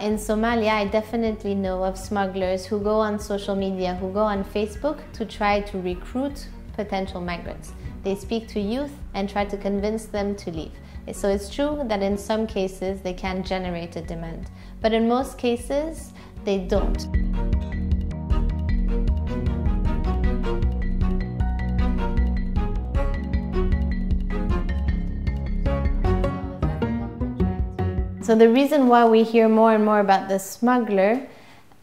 In Somalia, I definitely know of smugglers who go on social media, who go on Facebook to try to recruit potential migrants. They speak to youth and try to convince them to leave. So it's true that in some cases they can generate a demand, but in most cases they don't. So the reason why we hear more and more about the smuggler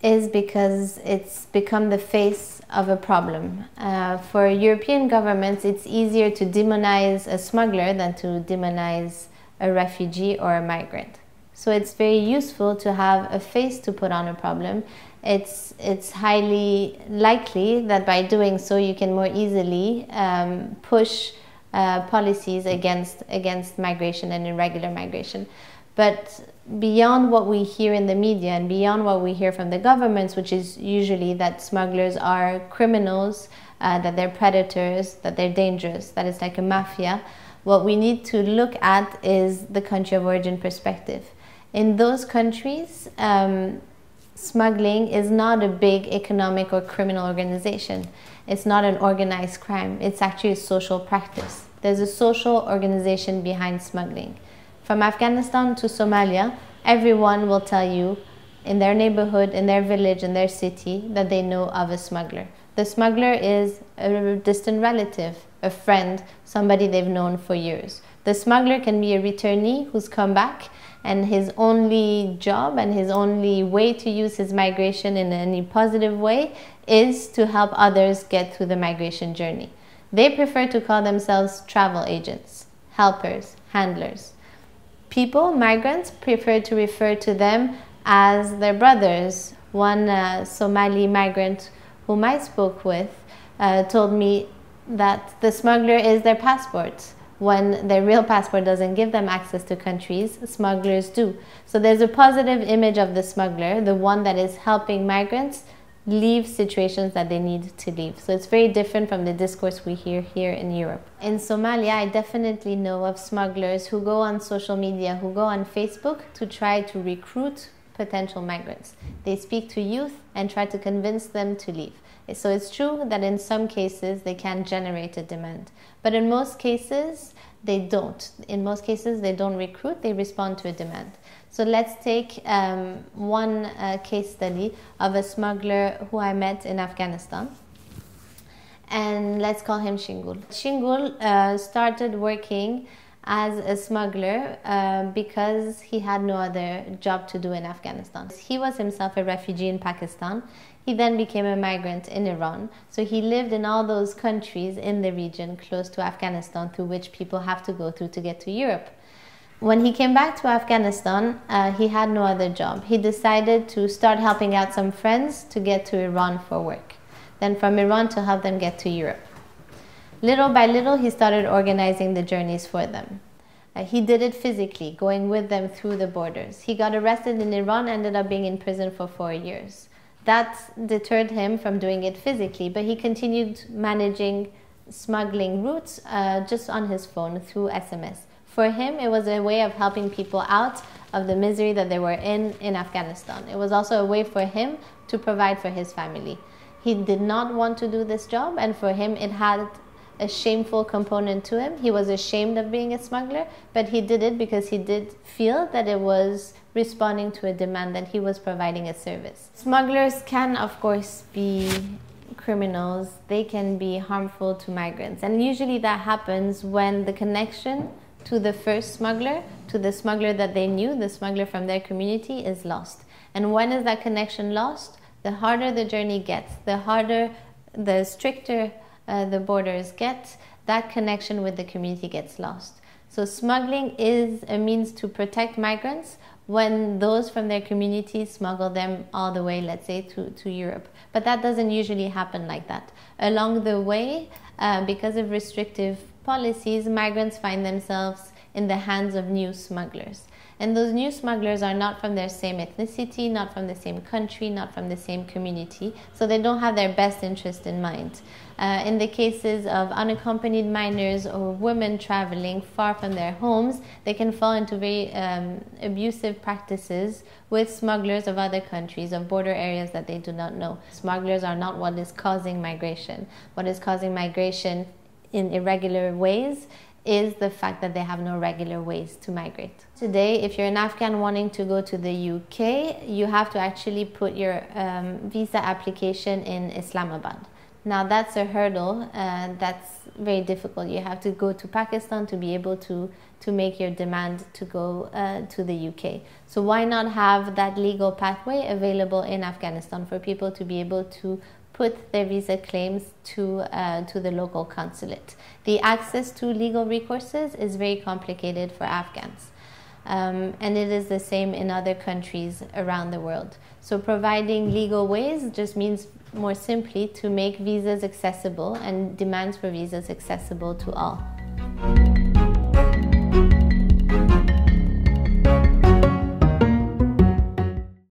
is because it's become the face of a problem. Uh, for European governments, it's easier to demonize a smuggler than to demonize a refugee or a migrant. So it's very useful to have a face to put on a problem. It's, it's highly likely that by doing so, you can more easily um, push uh, policies against, against migration and irregular migration. But beyond what we hear in the media and beyond what we hear from the governments, which is usually that smugglers are criminals, uh, that they're predators, that they're dangerous, that it's like a mafia, what we need to look at is the country of origin perspective. In those countries, um, smuggling is not a big economic or criminal organization. It's not an organized crime. It's actually a social practice. There's a social organization behind smuggling. From Afghanistan to Somalia, everyone will tell you in their neighborhood, in their village, in their city that they know of a smuggler. The smuggler is a distant relative, a friend, somebody they've known for years. The smuggler can be a returnee who's come back and his only job and his only way to use his migration in any positive way is to help others get through the migration journey. They prefer to call themselves travel agents, helpers, handlers people, migrants, prefer to refer to them as their brothers. One uh, Somali migrant whom I spoke with uh, told me that the smuggler is their passport. When their real passport doesn't give them access to countries, smugglers do. So there's a positive image of the smuggler, the one that is helping migrants leave situations that they need to leave. So it's very different from the discourse we hear here in Europe. In Somalia, I definitely know of smugglers who go on social media, who go on Facebook to try to recruit potential migrants. They speak to youth and try to convince them to leave. So it's true that in some cases they can generate a demand, but in most cases they don't. In most cases they don't recruit, they respond to a demand. So let's take um, one uh, case study of a smuggler who I met in Afghanistan. And let's call him Shingul. Shingul uh, started working as a smuggler uh, because he had no other job to do in Afghanistan. He was himself a refugee in Pakistan. He then became a migrant in Iran. So he lived in all those countries in the region close to Afghanistan through which people have to go through to get to Europe. When he came back to Afghanistan, uh, he had no other job. He decided to start helping out some friends to get to Iran for work, then from Iran to help them get to Europe. Little by little, he started organizing the journeys for them. Uh, he did it physically, going with them through the borders. He got arrested in Iran, and ended up being in prison for four years. That deterred him from doing it physically, but he continued managing smuggling routes uh, just on his phone through SMS. For him, it was a way of helping people out of the misery that they were in in Afghanistan. It was also a way for him to provide for his family. He did not want to do this job, and for him, it had a shameful component to him. He was ashamed of being a smuggler, but he did it because he did feel that it was responding to a demand that he was providing a service. Smugglers can, of course, be criminals, they can be harmful to migrants, and usually that happens when the connection to the first smuggler, to the smuggler that they knew, the smuggler from their community, is lost. And when is that connection lost? The harder the journey gets, the harder, the stricter uh, the borders get, that connection with the community gets lost. So, smuggling is a means to protect migrants when those from their community smuggle them all the way, let's say, to, to Europe. But that doesn't usually happen like that. Along the way, uh, because of restrictive policies, migrants find themselves in the hands of new smugglers. And those new smugglers are not from their same ethnicity, not from the same country, not from the same community, so they don't have their best interest in mind. Uh, in the cases of unaccompanied minors or women traveling far from their homes, they can fall into very um, abusive practices with smugglers of other countries, of border areas that they do not know. Smugglers are not what is causing migration. What is causing migration in irregular ways is the fact that they have no regular ways to migrate. Today, if you're an Afghan wanting to go to the UK, you have to actually put your um, visa application in Islamabad. Now that's a hurdle uh, that's very difficult. You have to go to Pakistan to be able to, to make your demand to go uh, to the UK. So why not have that legal pathway available in Afghanistan for people to be able to put their visa claims to, uh, to the local consulate. The access to legal recourses is very complicated for Afghans. Um, and it is the same in other countries around the world. So providing legal ways just means more simply to make visas accessible and demands for visas accessible to all.